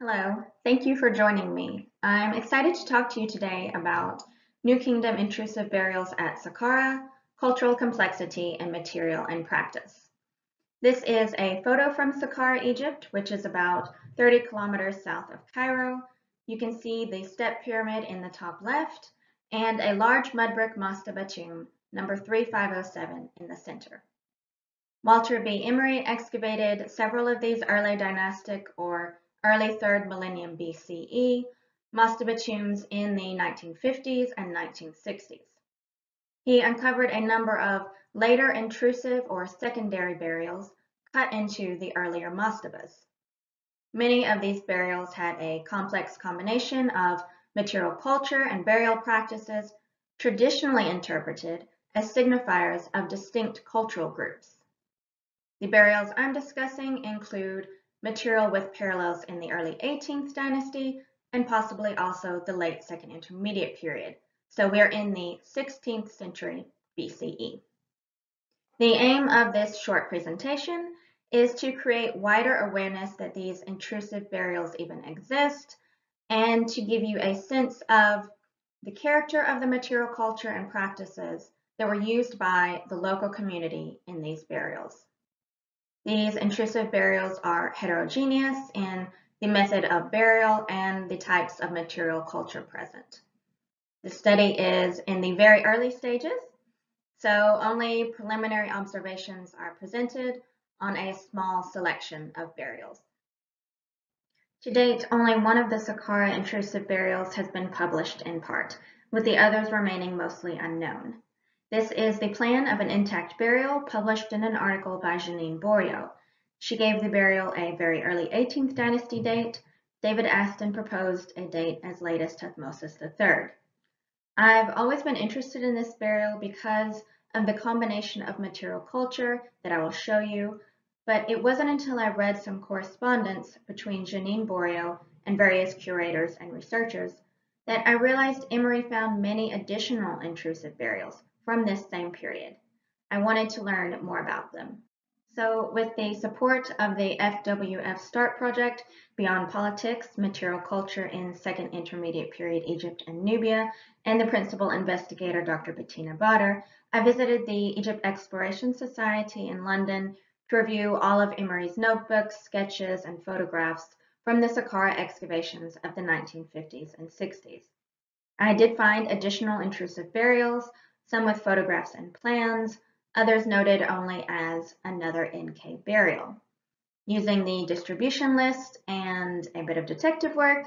Hello, thank you for joining me. I'm excited to talk to you today about New Kingdom intrusive burials at Saqqara, cultural complexity and material and practice. This is a photo from Saqqara, Egypt, which is about 30 kilometers south of Cairo. You can see the step pyramid in the top left and a large mud brick mastaba tomb, number 3507 in the center. Walter B. Emery excavated several of these early dynastic or early 3rd millennium BCE, mastaba tombs in the 1950s and 1960s. He uncovered a number of later intrusive or secondary burials cut into the earlier mastabas. Many of these burials had a complex combination of material culture and burial practices traditionally interpreted as signifiers of distinct cultural groups. The burials I'm discussing include material with parallels in the early 18th dynasty, and possibly also the late Second Intermediate period. So we're in the 16th century BCE. The aim of this short presentation is to create wider awareness that these intrusive burials even exist and to give you a sense of the character of the material culture and practices that were used by the local community in these burials. These intrusive burials are heterogeneous in the method of burial and the types of material culture present. The study is in the very early stages, so only preliminary observations are presented on a small selection of burials. To date, only one of the Saqqara intrusive burials has been published in part, with the others remaining mostly unknown. This is the plan of an intact burial published in an article by Janine Bourriau. She gave the burial a very early 18th dynasty date. David Aston proposed a date as late as Thutmosis III. I've always been interested in this burial because of the combination of material culture that I will show you, but it wasn't until I read some correspondence between Janine Bourriau and various curators and researchers that I realized Emery found many additional intrusive burials from this same period. I wanted to learn more about them. So with the support of the FWF START project, Beyond Politics, Material Culture in Second Intermediate Period Egypt and Nubia, and the principal investigator, Dr. Bettina Bader, I visited the Egypt Exploration Society in London to review all of Emery's notebooks, sketches, and photographs from the Saqqara excavations of the 1950s and 60s. I did find additional intrusive burials, some with photographs and plans, others noted only as another NK burial. Using the distribution list and a bit of detective work,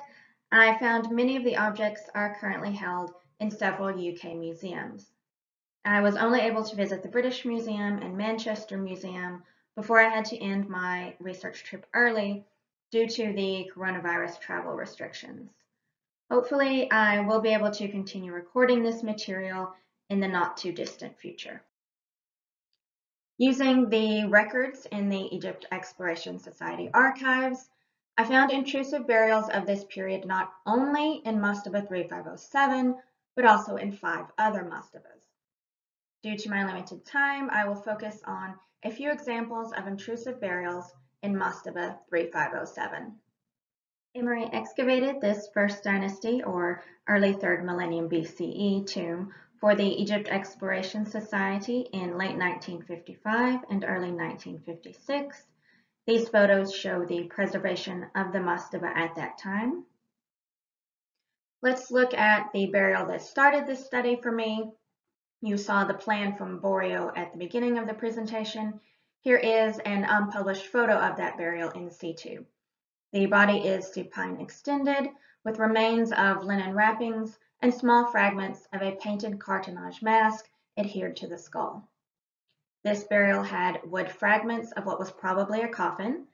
I found many of the objects are currently held in several UK museums. I was only able to visit the British Museum and Manchester Museum before I had to end my research trip early due to the coronavirus travel restrictions. Hopefully, I will be able to continue recording this material in the not too distant future. Using the records in the Egypt Exploration Society archives, I found intrusive burials of this period not only in Mastaba 3507, but also in five other mastabas. Due to my limited time, I will focus on a few examples of intrusive burials in Mastaba 3507. Emery excavated this first dynasty or early 3rd millennium BCE tomb for the Egypt Exploration Society in late 1955 and early 1956. These photos show the preservation of the mastaba at that time. Let's look at the burial that started this study for me. You saw the plan from Bourriau at the beginning of the presentation. Here is an unpublished photo of that burial in situ. The body is supine extended with remains of linen wrappings and small fragments of a painted cartonnage mask adhered to the skull. This burial had wood fragments of what was probably a coffin,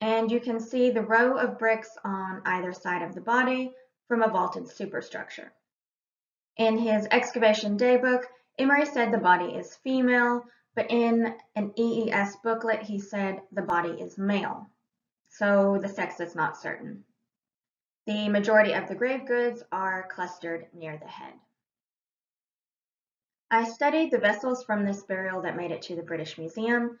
and you can see the row of bricks on either side of the body from a vaulted superstructure. In his excavation daybook, Emery said the body is female, but in an EES booklet, he said the body is male. So the sex is not certain. The majority of the grave goods are clustered near the head. I studied the vessels from this burial that made it to the British Museum,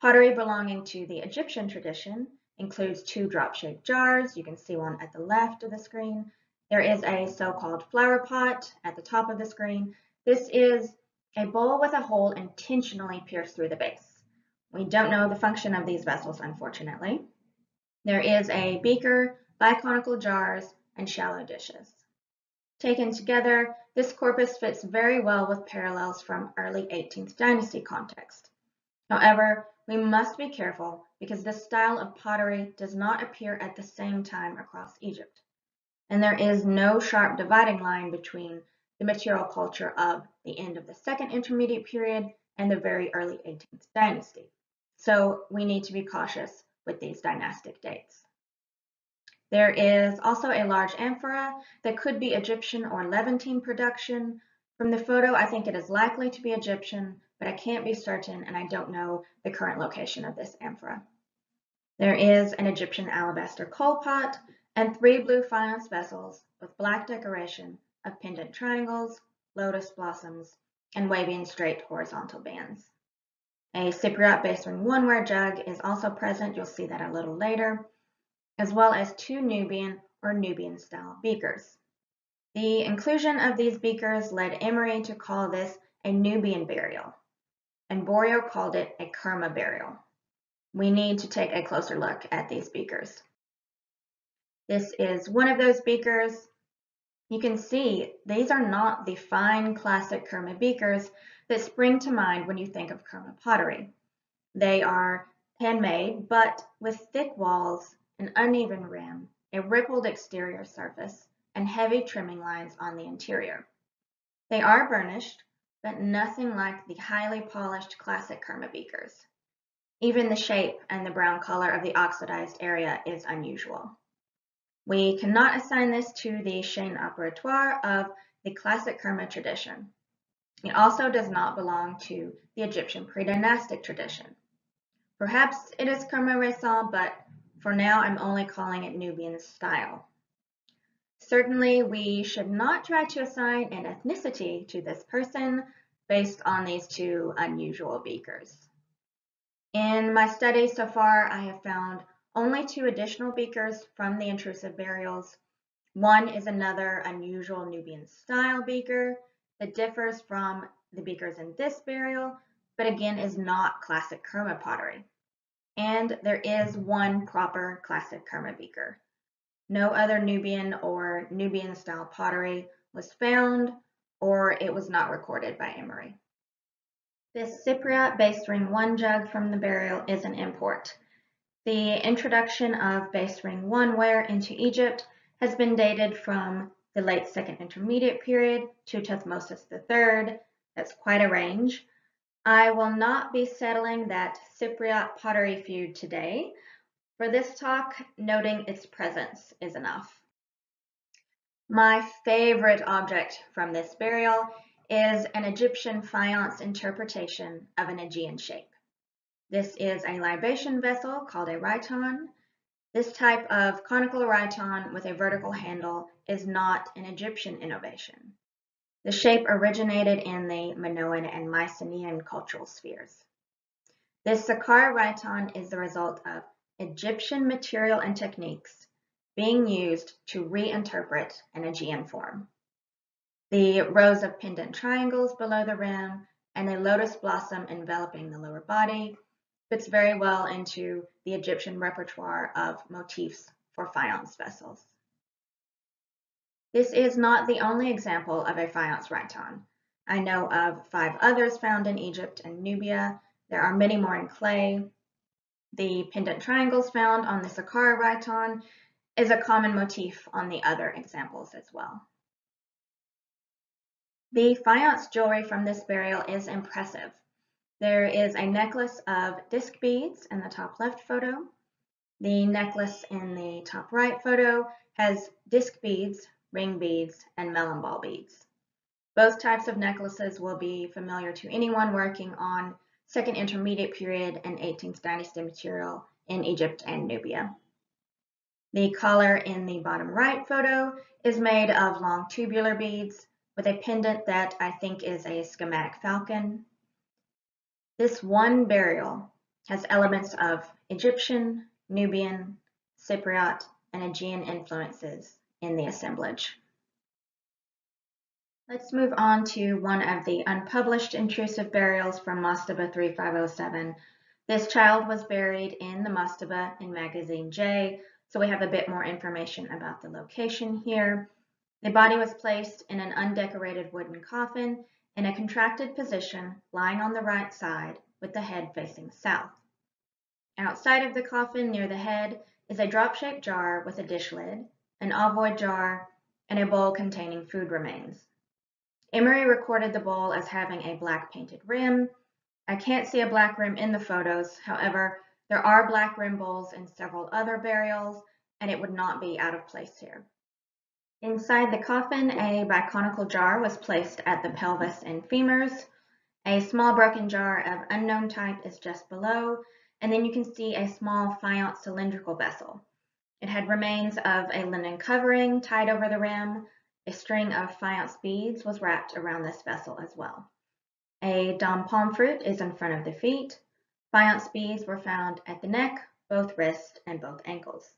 pottery belonging to the Egyptian tradition, includes two drop-shaped jars. You can see one at the left of the screen. There is a so-called flower pot at the top of the screen. This is a bowl with a hole intentionally pierced through the base. We don't know the function of these vessels, unfortunately. There is a beaker, biconical jars, and shallow dishes. Taken together, this corpus fits very well with parallels from early 18th dynasty context. However, we must be careful because this style of pottery does not appear at the same time across Egypt. And there is no sharp dividing line between the material culture of the end of the second intermediate period and the very early 18th dynasty. So we need to be cautious with these dynastic dates. There is also a large amphora that could be Egyptian or Levantine production. From the photo, I think it is likely to be Egyptian, but I can't be certain and I don't know the current location of this amphora. There is an Egyptian alabaster kohl pot and three blue faience vessels with black decoration of pendant triangles, lotus blossoms, and waving straight horizontal bands. A Cypriot base ring one-ware jug is also present, you'll see that a little later, as well as two Nubian or Nubian style beakers. The inclusion of these beakers led Emery to call this a Nubian burial, and Bourriau called it a Kerma burial. We need to take a closer look at these beakers. This is one of those beakers. You can see these are not the fine classic Kerma beakers that spring to mind when you think of Kerma pottery. They are handmade, but with thick walls an uneven rim, a rippled exterior surface, and heavy trimming lines on the interior. They are burnished, but nothing like the highly polished classic Kerma beakers. Even the shape and the brown color of the oxidized area is unusual. We cannot assign this to the chaîne opératoire of the classic Kerma tradition. It also does not belong to the Egyptian pre-dynastic tradition. Perhaps it is Kerma récent, but for now, I'm only calling it Nubian style. Certainly, we should not try to assign an ethnicity to this person based on these two unusual beakers. In my studies so far, I have found only two additional beakers from the intrusive burials. One is another unusual Nubian style beaker that differs from the beakers in this burial, but again is not classic Kerma pottery and there is one proper classic Kerma beaker. No other Nubian or Nubian style pottery was found or it was not recorded by Emery. This Cypriot base ring 1 jug from the burial is an import. The introduction of base ring 1 ware into Egypt has been dated from the late second intermediate period to Thutmosis III. That's quite a range. I will not be settling that Cypriot pottery feud today. For this talk, noting its presence is enough. My favorite object from this burial is an Egyptian faience interpretation of an Aegean shape. This is a libation vessel called a rhyton. This type of conical rhyton with a vertical handle is not an Egyptian innovation. The shape originated in the Minoan and Mycenaean cultural spheres. This Saqqara rhyton is the result of Egyptian material and techniques being used to reinterpret an Aegean form. The rows of pendant triangles below the rim and a lotus blossom enveloping the lower body fits very well into the Egyptian repertoire of motifs for faience vessels. This is not the only example of a faience rhyton. I know of five others found in Egypt and Nubia. There are many more in clay. The pendant triangles found on the Saqqara rhyton is a common motif on the other examples as well. The faience jewelry from this burial is impressive. There is a necklace of disc beads in the top left photo. The necklace in the top right photo has disc beads ring beads, and melon ball beads. Both types of necklaces will be familiar to anyone working on Second Intermediate Period and 18th Dynasty material in Egypt and Nubia. The collar in the bottom right photo is made of long tubular beads with a pendant that I think is a schematic falcon. This one burial has elements of Egyptian, Nubian, Cypriot, and Aegean influences in the assemblage. Let's move on to one of the unpublished intrusive burials from Mastaba 3507. This child was buried in the Mastaba in Magazine J, so we have a bit more information about the location here. The body was placed in an undecorated wooden coffin in a contracted position lying on the right side with the head facing south. Outside of the coffin near the head is a drop-shaped jar with a dish lid, an ovoid jar, and a bowl containing food remains. Emery recorded the bowl as having a black painted rim. I can't see a black rim in the photos. However, there are black rim bowls in several other burials, and it would not be out of place here. Inside the coffin, a biconical jar was placed at the pelvis and femurs. A small broken jar of unknown type is just below, and then you can see a small faience cylindrical vessel. It had remains of a linen covering tied over the rim, a string of faience beads was wrapped around this vessel as well. A dom palm fruit is in front of the feet. Faience beads were found at the neck, both wrists, and both ankles.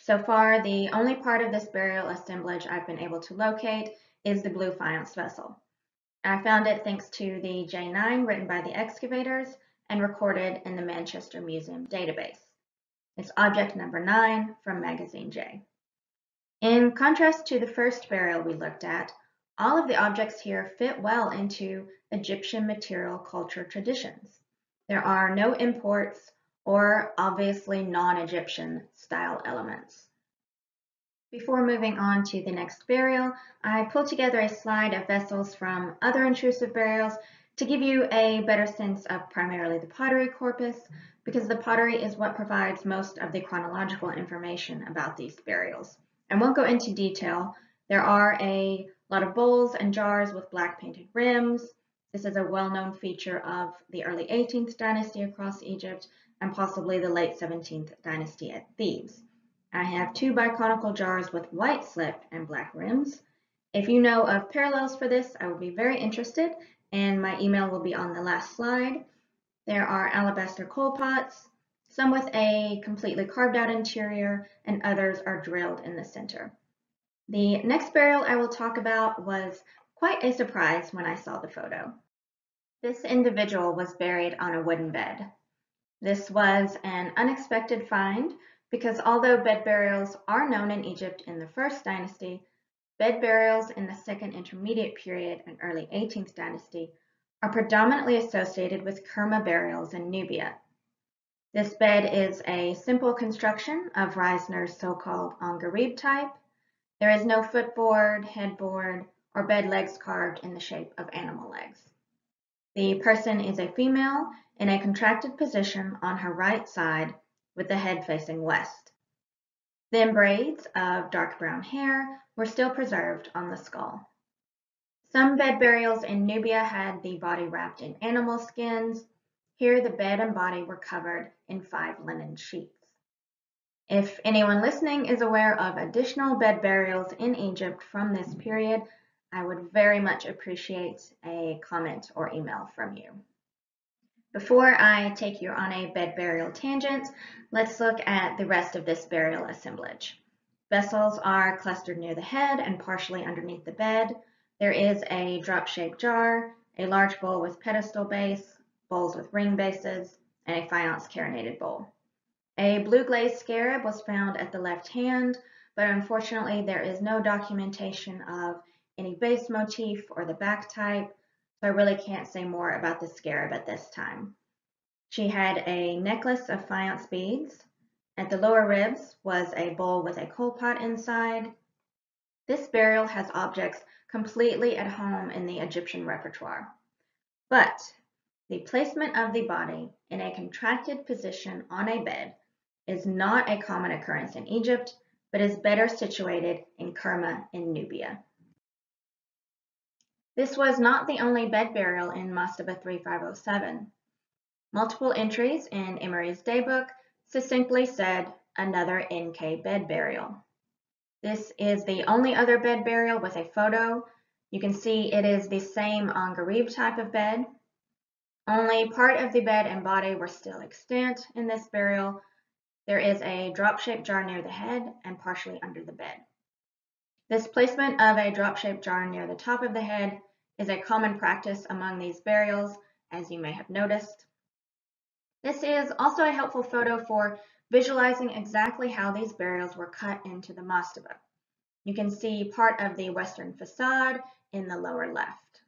So far, the only part of this burial assemblage I've been able to locate is the blue faience vessel. I found it thanks to the J9 written by the excavators and recorded in the Manchester Museum database. It's object number 9 from Magazine J. In contrast to the first burial we looked at, all of the objects here fit well into Egyptian material culture traditions. There are no imports or obviously non-Egyptian style elements. Before moving on to the next burial, I pulled together a slide of vessels from other intrusive burials to give you a better sense of primarily the pottery corpus, because the pottery is what provides most of the chronological information about these burials. I won't go into detail. There are a lot of bowls and jars with black painted rims. This is a well-known feature of the early 18th dynasty across Egypt and possibly the late 17th dynasty at Thebes. I have two biconical jars with white slip and black rims. If you know of parallels for this, I would be very interested and my email will be on the last slide. There are alabaster kohl pots, some with a completely carved out interior, and others are drilled in the center. The next burial I will talk about was quite a surprise when I saw the photo. This individual was buried on a wooden bed. This was an unexpected find because although bed burials are known in Egypt in the first dynasty, bed burials in the second intermediate period and early 18th dynasty are predominantly associated with Kerma burials in Nubia this bed is a simple construction of Reisner's so-called Angarib type. There is no footboard, headboard, or bed legs carved in the shape of animal legs. The person is a female in a contracted position on her right side with the head facing west. Thin braids of dark brown hair were still preserved on the skull. Some bed burials in Nubia had the body wrapped in animal skins, here the bed and body were covered in five linen sheets. If anyone listening is aware of additional bed burials in Egypt from this period, I would very much appreciate a comment or email from you. Before I take you on a bed burial tangent, let's look at the rest of this burial assemblage. Vessels are clustered near the head and partially underneath the bed. There is a drop-shaped jar, a large bowl with pedestal base, bowls with ring bases, and a faience carinated bowl. A blue glazed scarab was found at the left hand, but unfortunately there is no documentation of any base motif or the back type, so I really can't say more about the scarab at this time. She had a necklace of faience beads. At the lower ribs was a bowl with a kohl pot inside. This burial has objects completely at home in the Egyptian repertoire. But the placement of the body in a contracted position on a bed is not a common occurrence in Egypt, but is better situated in Kerma in Nubia. This was not the only bed burial in Mastaba 3507. Multiple entries in Emery's daybook succinctly said another NK bed burial. This is the only other bed burial with a photo. You can see it is the same Angarib type of bed only part of the bed and body were still extant in this burial, there is a drop-shaped jar near the head and partially under the bed. This placement of a drop-shaped jar near the top of the head is a common practice among these burials, as you may have noticed. This is also a helpful photo for visualizing exactly how these burials were cut into the mastaba. You can see part of the western facade in the lower left.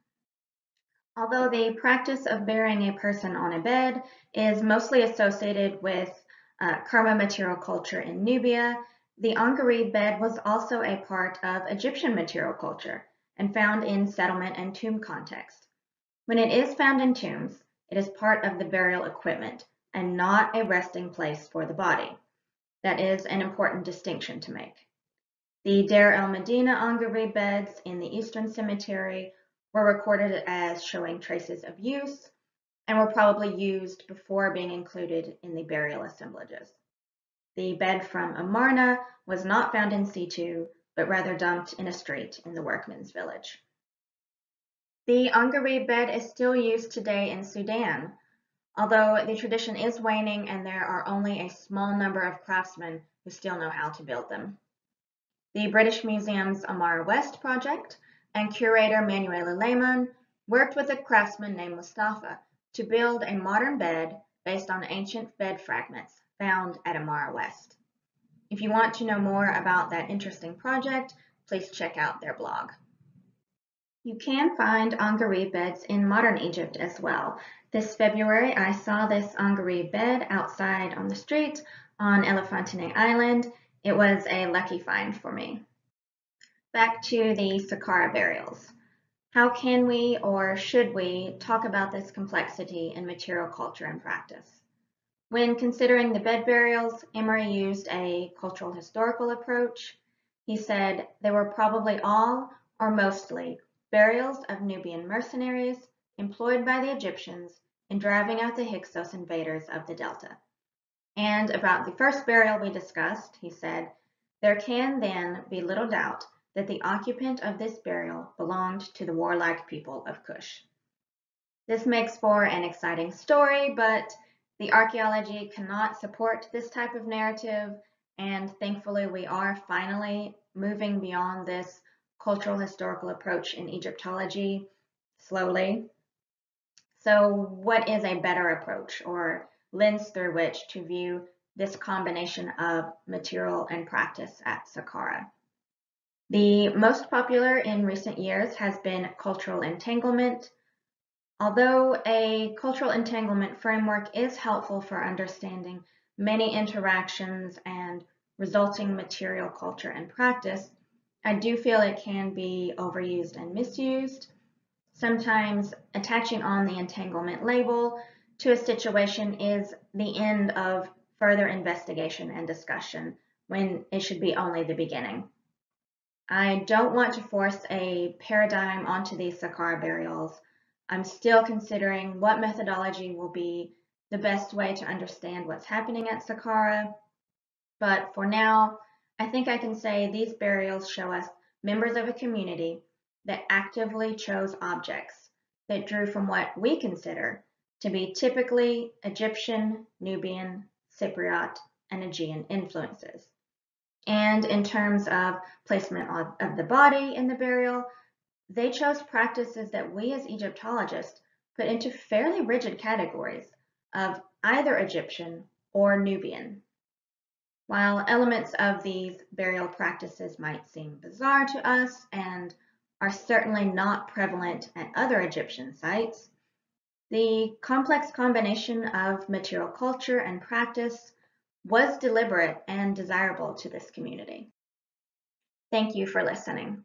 Although the practice of burying a person on a bed is mostly associated with uh, Kerma material culture in Nubia, the Angarib bed was also a part of Egyptian material culture and found in settlement and tomb context. When it is found in tombs, it is part of the burial equipment and not a resting place for the body. That is an important distinction to make. The Deir el-Medina Angarib beds in the Eastern Cemetery were recorded as showing traces of use and were probably used before being included in the burial assemblages. The bed from Amarna was not found in situ, but rather dumped in a street in the workmen's village. The Angarib bed is still used today in Sudan, although the tradition is waning and there are only a small number of craftsmen who still know how to build them. The British Museum's Amara West project and curator Manuela Lehmann worked with a craftsman named Mustafa to build a modern bed based on ancient bed fragments found at Amara West. If you want to know more about that interesting project, please check out their blog. You can find Angarib beds in modern Egypt as well. This February, I saw this Angarib bed outside on the street on Elephantine Island. It was a lucky find for me. Back to the Saqqara burials. How can we or should we talk about this complexity in material culture and practice? When considering the bed burials, Emery used a cultural historical approach. He said they were probably all or mostly burials of Nubian mercenaries employed by the Egyptians in driving out the Hyksos invaders of the Delta. And about the first burial we discussed, he said, there can then be little doubt that the occupant of this burial belonged to the warlike people of Kush. This makes for an exciting story, but the archaeology cannot support this type of narrative, and thankfully we are finally moving beyond this cultural historical approach in Egyptology slowly. So what is a better approach or lens through which to view this combination of material and practice at Saqqara? The most popular in recent years has been cultural entanglement. Although a cultural entanglement framework is helpful for understanding many interactions and resulting material culture and practice, I do feel it can be overused and misused. Sometimes attaching on the entanglement label to a situation is the end of further investigation and discussion when it should be only the beginning. I don't want to force a paradigm onto these Saqqara burials. I'm still considering what methodology will be the best way to understand what's happening at Saqqara. But for now, I think I can say these burials show us members of a community that actively chose objects that drew from what we consider to be typically Egyptian, Nubian, Cypriot, and Aegean influences. And in terms of placement of, the body in the burial, they chose practices that we as Egyptologists put into fairly rigid categories of either Egyptian or Nubian. While elements of these burial practices might seem bizarre to us and are certainly not prevalent at other Egyptian sites, the complex combination of material culture and practice was deliberate and desirable to this community. Thank you for listening.